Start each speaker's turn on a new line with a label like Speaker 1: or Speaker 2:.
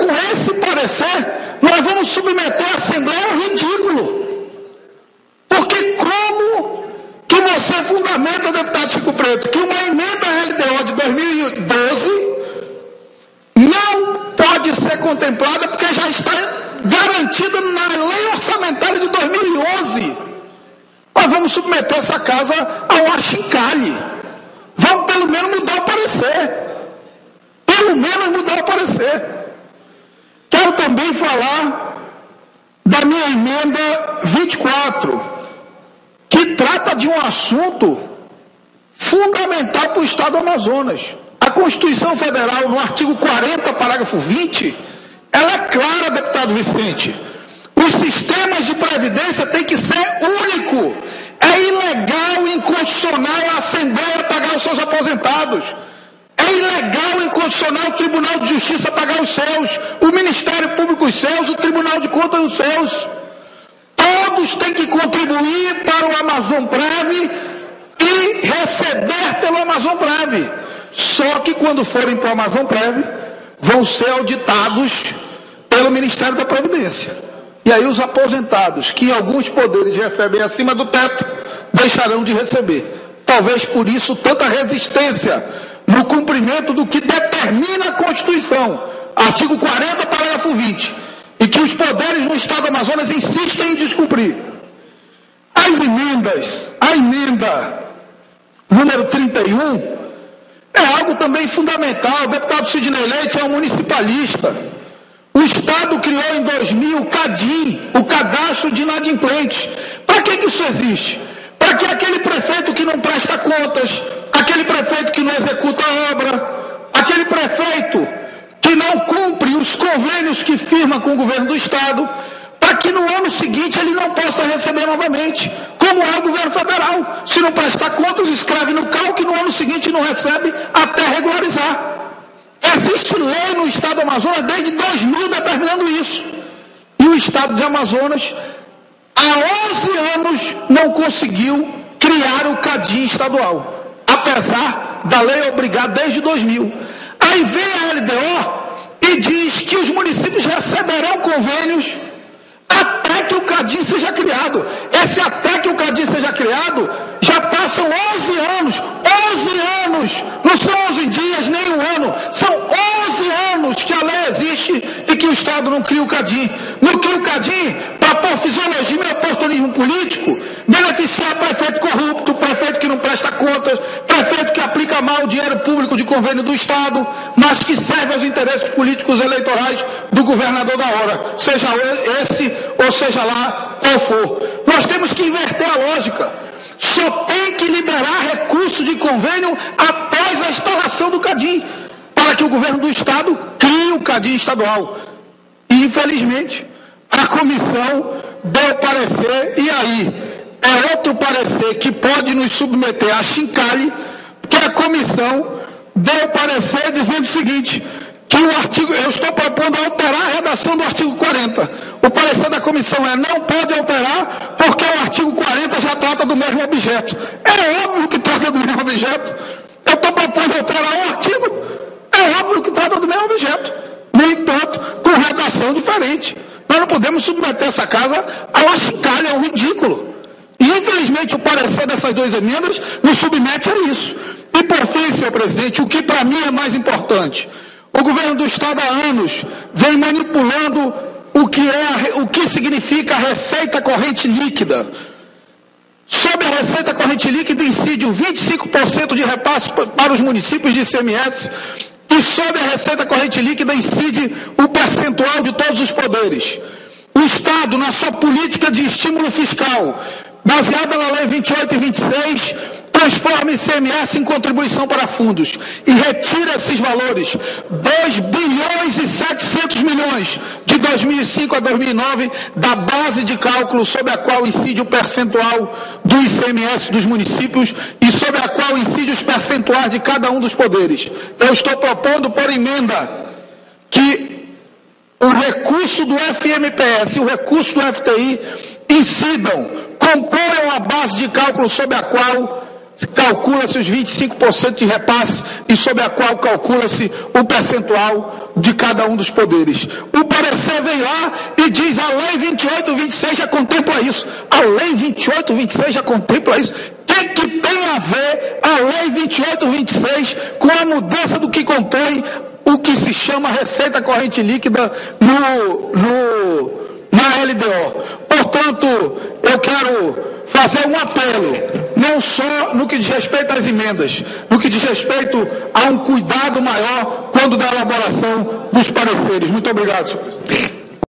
Speaker 1: com esse parecer, nós vamos submeter a Assembleia ao ridículo. Porque como que você fundamenta, deputado Chico Preto, que uma emenda LDO de 2012 não pode ser contemplada porque já está garantida na lei orçamentária de 2011. Nós vamos submeter essa casa a um achincalhe. Vamos pelo menos mudar o parecer. Pelo menos mudar o parecer. Quero também falar da minha emenda 24, que trata de um assunto fundamental para o Estado do Amazonas. A Constituição Federal, no artigo 40, parágrafo 20, ela é clara, deputado Vicente. Os sistemas de previdência têm que ser único. É ilegal inconstitucional a Assembleia pagar os seus aposentados. É ilegal e inconstitucional o Tribunal de Justiça pagar os seus, o Ministério Público os seus, o Tribunal de Contas os seus. Todos têm que contribuir para o Amazon Breve e receber pelo Amazon Breve. Só que quando forem para o Amazon Breve, vão ser auditados pelo Ministério da Previdência. E aí os aposentados, que alguns poderes recebem acima do teto, deixarão de receber. Talvez por isso tanta resistência no cumprimento do que determina a Constituição, artigo 40, parágrafo 20, e que os poderes no Estado do Amazonas insistem em descumprir. As emendas, a emenda número 31, é algo também fundamental. O deputado Sidney Leite é um municipalista. O Estado criou em 2000 o CADIM, o Cadastro de Inadimplentes. Para que, que isso existe? Para que aquele prefeito que não presta contas, aquele prefeito executa a obra, aquele prefeito que não cumpre os convênios que firma com o governo do Estado, para que no ano seguinte ele não possa receber novamente, como é o governo federal. Se não prestar contas, escreve no cal que no ano seguinte não recebe até regularizar. Existe lei no estado do Amazonas desde 2000 determinando isso. E o estado de Amazonas, há 11 anos, não conseguiu criar o CADIM estadual, apesar da lei obrigar desde 2000. Aí vem a LDO e diz que os municípios receberão convênios até que o CADIM seja criado. Esse até que o CADIM seja criado, já passam 11 anos, 11 anos, não são 11 dias, nem um ano, são 11 anos que a lei existe e que o Estado não cria o CADIM. Não cria o CADIM para pôr fisiologismo e oportunismo político, beneficiar prefeito corrupto, prefeito que não presta contas, prefeito que aplica mal o dinheiro público de do Estado, mas que serve aos interesses políticos eleitorais do governador da hora, seja esse ou seja lá qual for. Nós temos que inverter a lógica. Só tem que liberar recurso de convênio após a instalação do CADIM, para que o governo do Estado crie o CADIM estadual. E, infelizmente, a comissão deu parecer, e aí é outro parecer que pode nos submeter a chincalhe, que a comissão deu parecer dizendo o seguinte, que o artigo, eu estou propondo alterar a redação do artigo 40. O parecer da comissão é não pode alterar, porque o artigo 40 já trata do mesmo objeto. É óbvio que trata do mesmo objeto. Eu estou propondo alterar um artigo, é óbvio que trata do mesmo objeto. No entanto, com redação diferente. Nós não podemos submeter essa casa ao achicalho, é um ridículo. E infelizmente o parecer dessas duas emendas nos submete a isso. E por fim, senhor presidente, o que para mim é mais importante, o governo do Estado há anos vem manipulando o que, é, o que significa a receita corrente líquida. Sobre a receita corrente líquida incide o 25% de repasse para os municípios de ICMS e sobre a receita corrente líquida incide o percentual de todos os poderes. O Estado, na sua política de estímulo fiscal, baseada na Lei 28 e 26, transforma ICMS em contribuição para fundos e retira esses valores, 2 bilhões e 700 milhões de 2005 a 2009, da base de cálculo sobre a qual incide o percentual do ICMS dos municípios e sobre a qual incide os percentuais de cada um dos poderes. Eu estou propondo por emenda que o recurso do FMPS e o recurso do FTI incidam, componham a base de cálculo sobre a qual calcula-se os 25% de repasse e sobre a qual calcula-se o percentual de cada um dos poderes. O parecer vem lá e diz a lei 2826 já contempla isso. A lei 2826 já contempla isso. O que, que tem a ver a lei 2826 com a mudança do que compõe o que se chama receita corrente líquida no, no, na LDO? Portanto, eu quero fazer um apelo, não só no que diz respeito às emendas, no que diz respeito a um cuidado maior quando da elaboração dos pareceres. Muito obrigado, senhor presidente.